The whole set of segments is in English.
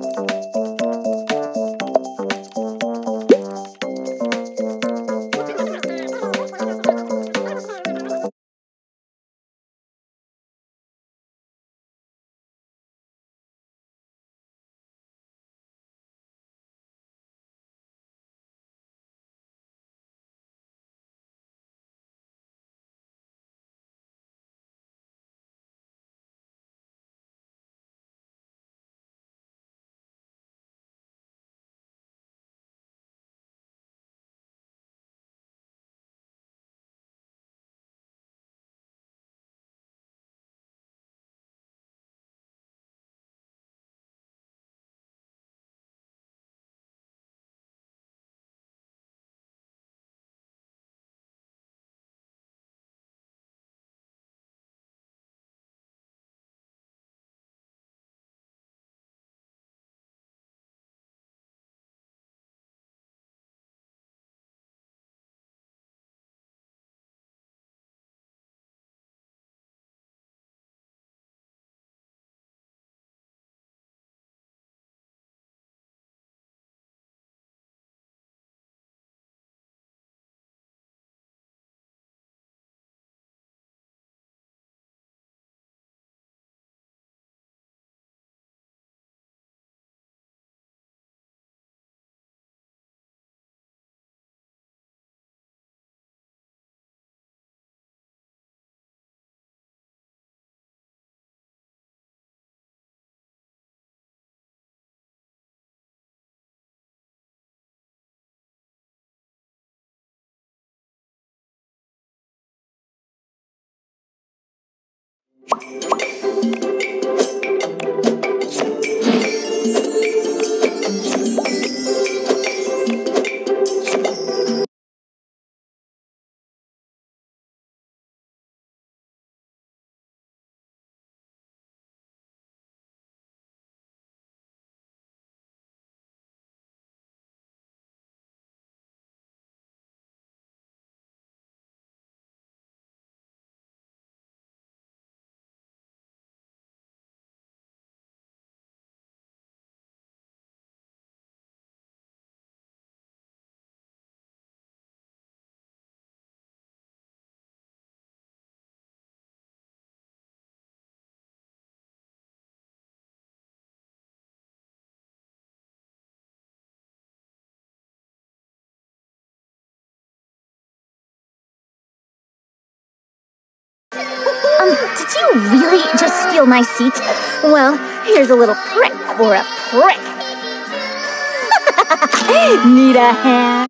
Música really just steal my seat? Well, here's a little prick for a prick. Need a hand?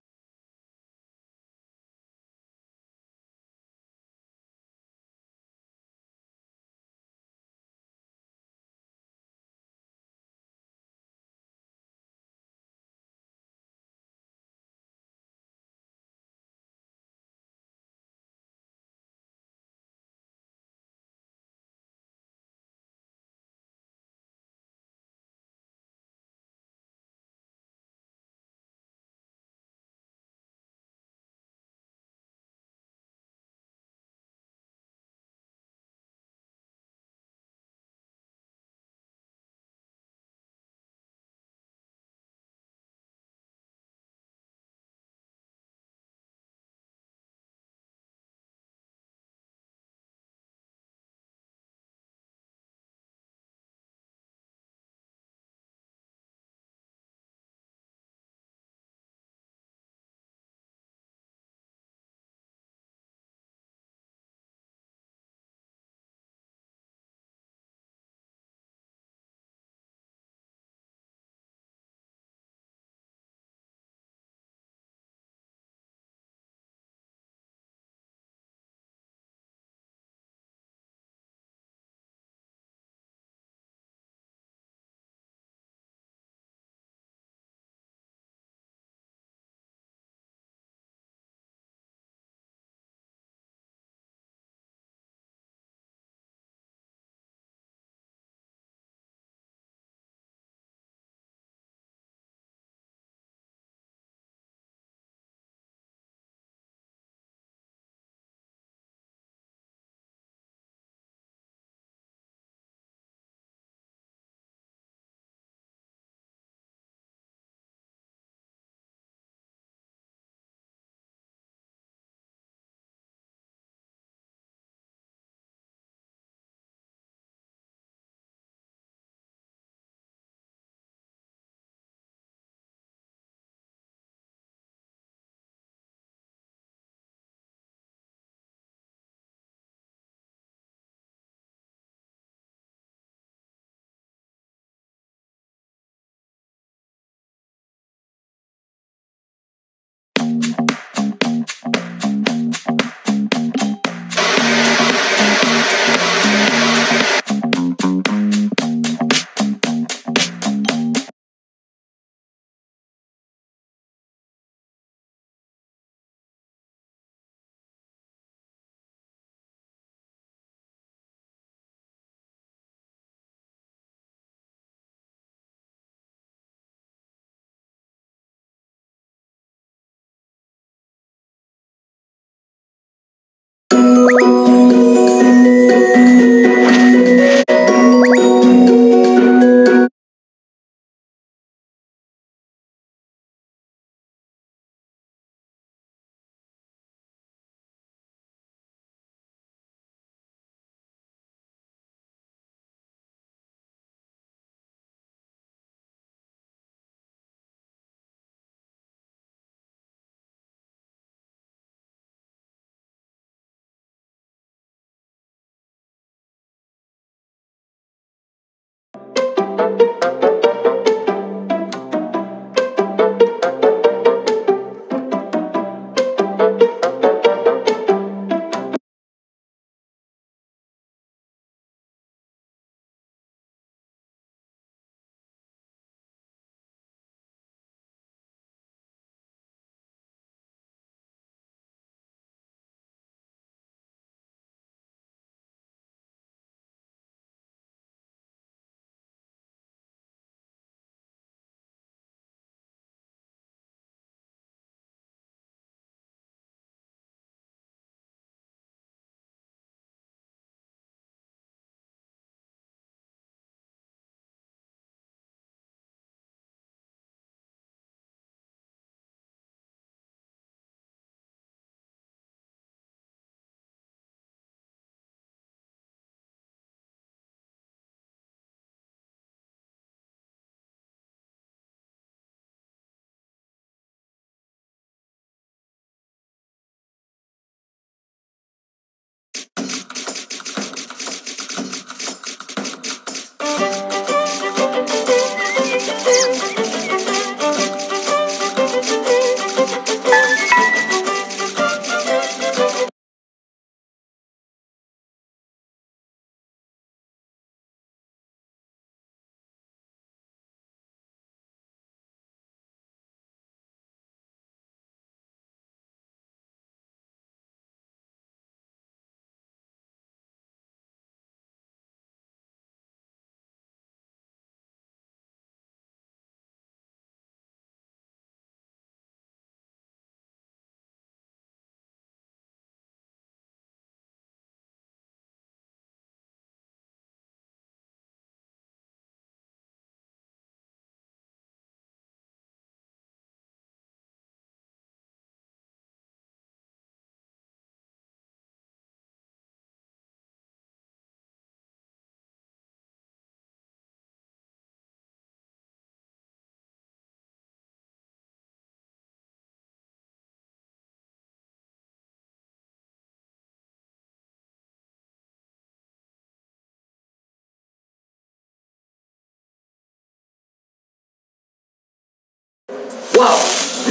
Wow,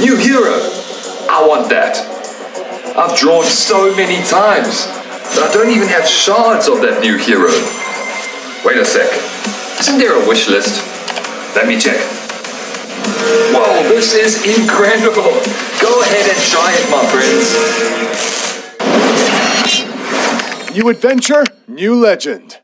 new hero. I want that. I've drawn so many times that I don't even have shards of that new hero. Wait a sec. Isn't there a wish list? Let me check. Whoa, this is incredible. Go ahead and try it, my friends. New adventure, new legend.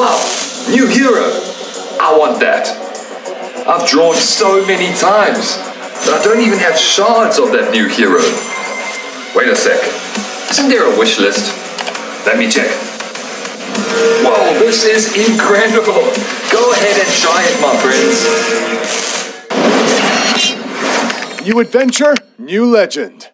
Wow, new hero. I want that. I've drawn so many times that I don't even have shards of that new hero. Wait a sec. Isn't there a wish list? Let me check. Whoa, this is incredible. Go ahead and try it, my friends. New adventure, new legend.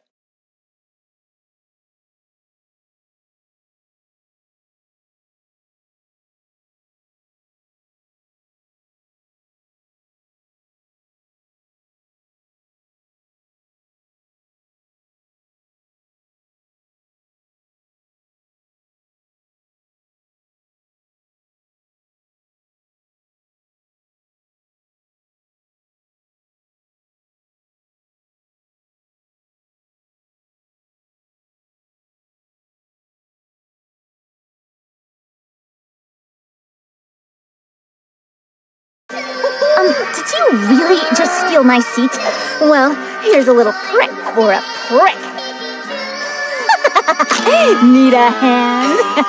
You really just steal my seat? Well, here's a little prick for a prick. Need a hand?